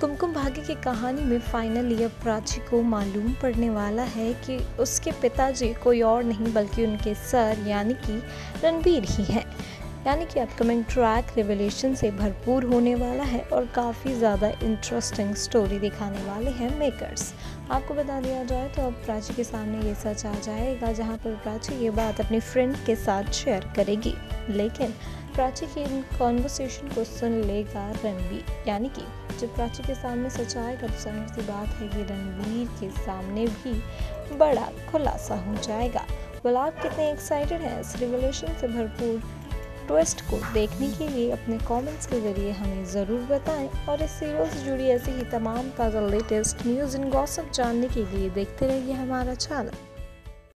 कुमकुम भाग्य की कहानी में फाइनली अब प्राची को मालूम पड़ने वाला है कि उसके पिताजी कोई और नहीं, बल्कि उनके सर यानी कि रणबीर ही हैं। यानी कि अपकमिंग ट्रैक रिवलेशन से भरपूर होने वाला है और काफ़ी ज़्यादा इंटरेस्टिंग स्टोरी दिखाने वाले हैं मेकर्स आपको बता दिया जाए तो अब प्राची के सामने ये सच आ जाएगा, जहाँ पर प्राची ये बात अपनी फ्रेंड के साथ शेयर करेगी। लेकिन प्राची की इन कॉन्वर्सेशन को सुन लेगा रणवीर यानी कि जब प्राची के सामने सच आएगा तो समझ सी बात है कि रणबीर के सामने भी बड़ा खुलासा हो जाएगा। बोल आप कितने एक्साइटेड हैं इस रिवलेशन से भरपूर ट्विस्ट को देखने के लिए अपने कमेंट्स के ज़रिए हमें ज़रूर बताएँ और इस सीरियल से जुड़ी ऐसी ही तमाम ताज़ा लेटेस्ट न्यूज़ इन गॉसप जानने के लिए देखते रहिए हमारा चैनल